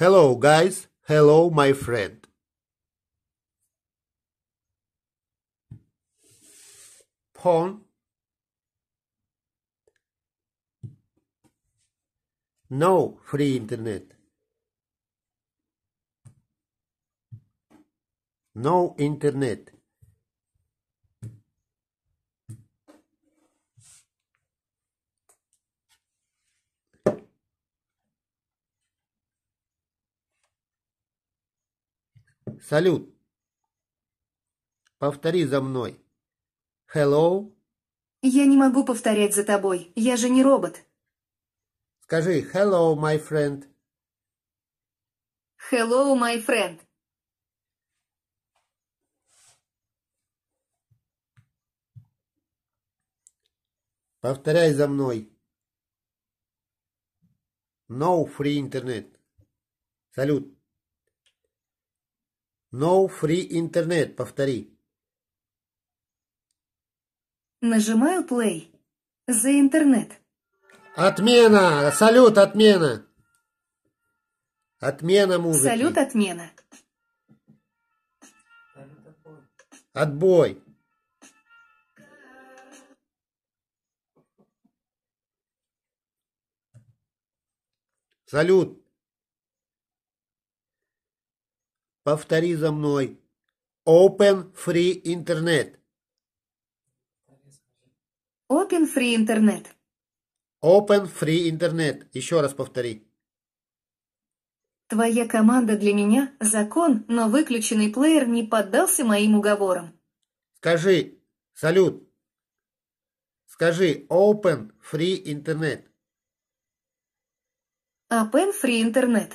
Hello, guys. Hello, my friend. Phone. No free internet. No internet. Салют. Повтори за мной. Hello. Я не могу повторять за тобой. Я же не робот. Скажи hello, my friend. Hello, my friend. Повторяй за мной. No free internet. Салют. No free internet. Повтори. Нажимаю play. За интернет. Отмена! Салют, отмена! Отмена музыки. Салют, отмена. Отбой. Салют. Повтори за мной. Open Free Internet. Open Free Internet. Open Free Internet. Еще раз повтори. Твоя команда для меня – закон, но выключенный плеер не поддался моим уговорам. Скажи, салют. Скажи Open Free Internet. Open Free Internet.